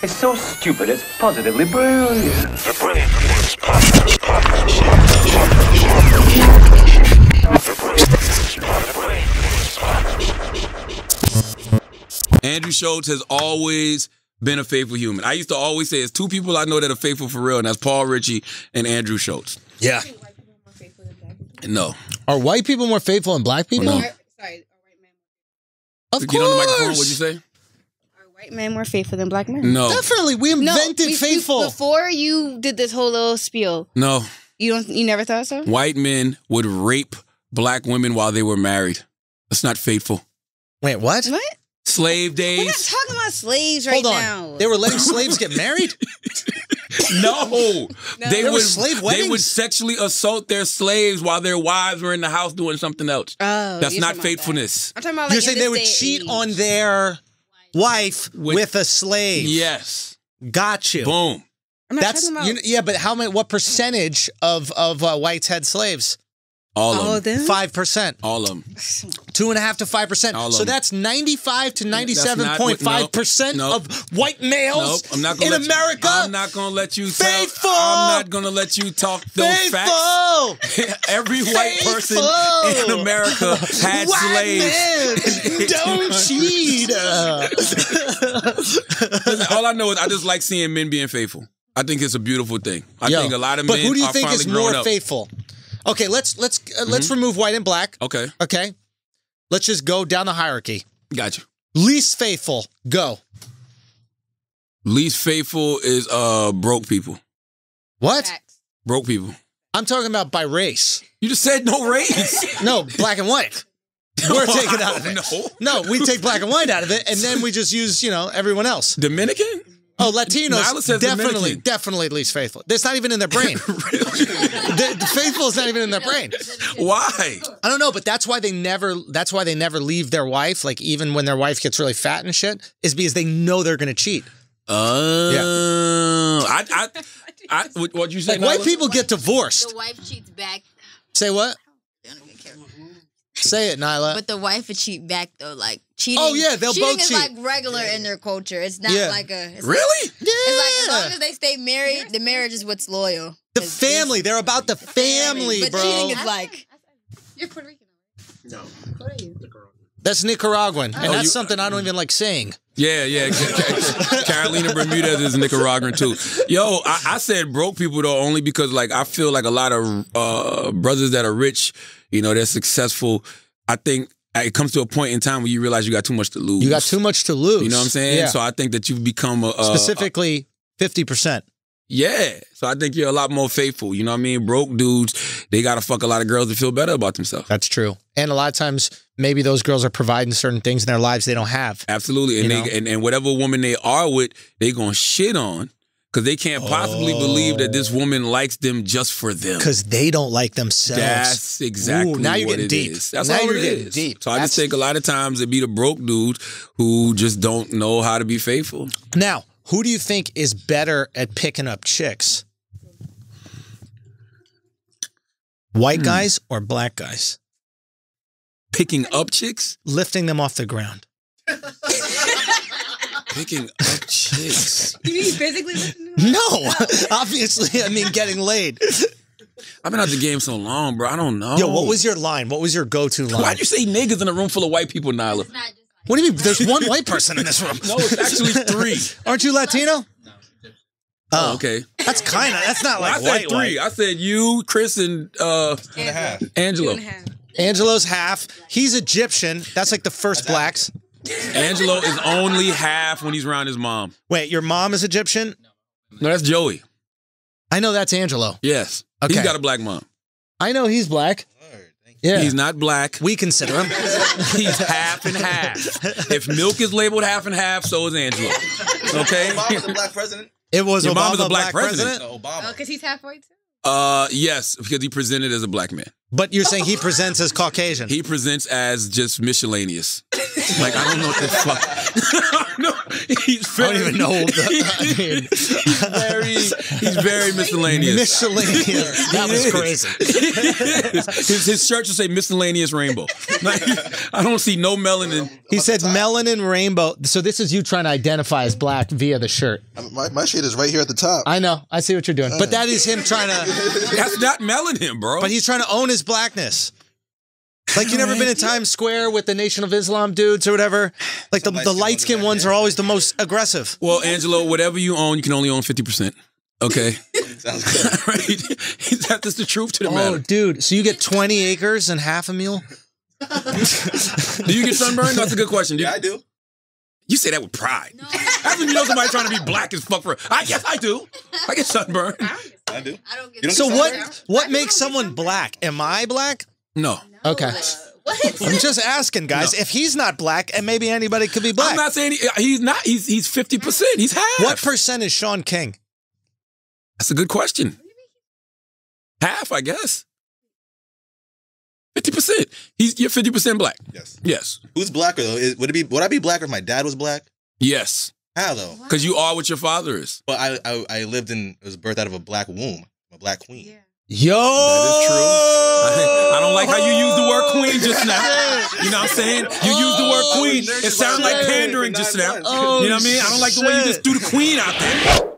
It's so stupid, it's positively brilliant. Andrew Schulz has always been a faithful human. I used to always say, "It's two people I know that are faithful for real, and that's Paul Ritchie and Andrew Schulz." Yeah. No, Are white people more faithful than black people? No. Sorry, Of get on the microphone. course. What'd you say? White men more faithful than black men. No, Definitely. We invented we- we- faithful. before you did this whole little spiel, no. you don't. You never thought so. White men would rape black women while they were married. That's not faithful. Wait, what? What? Slave days. We're not talking about slaves right Hold on. now. They were letting slaves get married? No, they There would was slave they would sexually assault their slaves while their wives were in the house doing something else. Oh, That's not faithfulness. that. I'm talking about like You're saying they would cheat age. on their wife with, With- a slave. Yes. Got you. Boom. I'm not That's about you know, yeah, but how many? What percentage of of uh, whites had slaves? All all of of them. them. Five percent, All of them. two and a half to five percent. All of So them. that's ninety-five to not ninety-seven what- point five no, percent no. of white Nope. males I'm not gonna in let America. You, I'm not gonna let you Faithful! talk. I'm not gonna let you talk those faithful. facts. Every white person Faithful! in America had White slaves. men, don't cheat. Listen, all I know is I just like seeing men being faithful. I think it's a beautiful thing. I Yo, think a lot of men but men who do you are think finally is growing more up. Faithful? Okay, let's let's uh, let's remove white and black. Okay, Okay, let's just go down the hierarchy. Gotcha. Least faithful, go. Least faithful is uh broke people. What? Facts. Broke people. I'm talking about by race. You just said no race. No, black and white. We're taking out of it. No. No, we take black and white out of it, and then we just use you know everyone else. Dominican? Oh, Latinos Nyla says definitely, Dominican. definitely least faithful. That's not even in their brain. the, the faithful is not even in their brain. Why? I don't know, but that's why they never. That's why they never leave their wife. Like even when their wife gets really fat and shit, is because they know they're gonna cheat. Oh, I, I, I, what what you say? Like white people get divorced. The wife cheats back. Say what? I don't even care. Say it, Nyla. But the wife would cheat back though, like cheating. Oh, yeah, they'll cheating both is cheat. like regular in their culture. It's not Yeah. like a. It's Really? yeah. It's like as long as they stay married, the marriage is what's loyal. The family. They're about the family, but bro. cheating is like You're Puerto Rican. That's Nicaraguan, and Oh, that's you- something I don't even like saying. Yeah, yeah. Ca- Ca- Carolina Bermudez is Nicaraguan too. Yo, I, I said broke people though only because like I feel like a lot of uh, brothers that are rich, you know, they're successful. I think it comes to a point in time where you realize you got too much to lose. You got too much to lose. You know what I'm saying? Yeah. So I think that you've become a, a Specifically, fifty percent. Yeah. So I think you're a lot more faithful. You know what I mean? Broke dudes, they gotta fuck a lot of girls to feel better about themselves. That's true. And a lot of times, maybe those girls are providing certain things in their lives they don't have. Absolutely. And they and, and whatever woman they are with, they gonna shit on. Cause they can't possibly believe that this oh. woman likes them just for them. Because they don't like themselves. That's exactly Ooh, now you're what getting it deep. is. That's Now all you're it getting is. deep. So I just think a lot of times it'd be the broke dudes who just don't know how to be faithful. Now, who do you think is better at picking up chicks? Hmm. White guys or black guys? Picking up chicks? Lifting them off the ground. Picking up chicks. You mean physically? listening to No, obviously, I mean getting laid. I've been out the game so long, bro. I don't know. Yo, what was your line? What was your go-to line? Why'd you say niggas in a room full of white people, Nyla? What do you mean? There's one white person in this room. No, it's actually three. Aren't you Latino? No. Oh, okay. That's kind of. That's not like I said three. white. I said you, Chris, and uh, Angelo. Two and a half. Angelo's half. He's Egyptian. That's like the first blacks. Angelo is only half when he's around his mom. Wait, your mom is Egyptian? No, that's Joey. I know that's Angelo. Yes. Okay. He's got a black mom. I know he's black. Yeah. He's not black. we consider him. He's half and half. If milk is labeled half and half, so is Angelo. Okay? Obama was a black president. It was Your Obama, mom is a black, black president. president. No, Obama. Oh, because he's halfway too. Uh, yes, because he presented as a black man. But you're saying he presents as Caucasian. He presents as just miscellaneous. Like I don't know what the fuck. no, he's I don't even know. The, I mean, he's very, he's very miscellaneous. miscellaneous. That was crazy. his, his shirt should say miscellaneous rainbow. Like, I don't see no melanin. He said melanin rainbow. So this is you trying to identify as black via the shirt. My, my shit is right here at the top. I know. I see what you're doing. But that is him trying to. That's not melanin, bro. But he's trying to own his blackness. Like you never been in Times Square with the Nation of Islam dudes or whatever. Like the, the light skinned ones are always the most aggressive. well, Angelo, whatever you own, you can only own fifty percent. Okay, Sounds good. right? That's just the truth to the Oh, matter. dude. So you get 20 acres and half a mule? Do you get sunburned? That's a good question. Do you, Yeah, I do. you say that with pride. That's when you know somebody trying to be black as fuck for. I yes, I do. I get sunburned. I do. I don't get You So get what sunburned? what makes someone black? Am I black? No, Okay. What? I'm just asking, guys. If he's not black, and maybe anybody could be black. I'm not saying he, uh, he's not. He's he's fifty percent. He's half. what percent is Shaun King? That's a good question. Half, I guess. Fifty percent. He's you're fifty percent black. Yes. Yes. Who's blacker though? Is, would it be? Would I be blacker if my dad was black? Yes. How though? Because you are what your father is. But I, I I lived in was birthed out of a black womb, a black queen. Yo, That is true. I, I don't like how you use the word queen just now. You know what I'm saying? You use the word queen. It sounds like pandering just now. Oh, You know what I mean? I don't like the way you just threw the queen out there.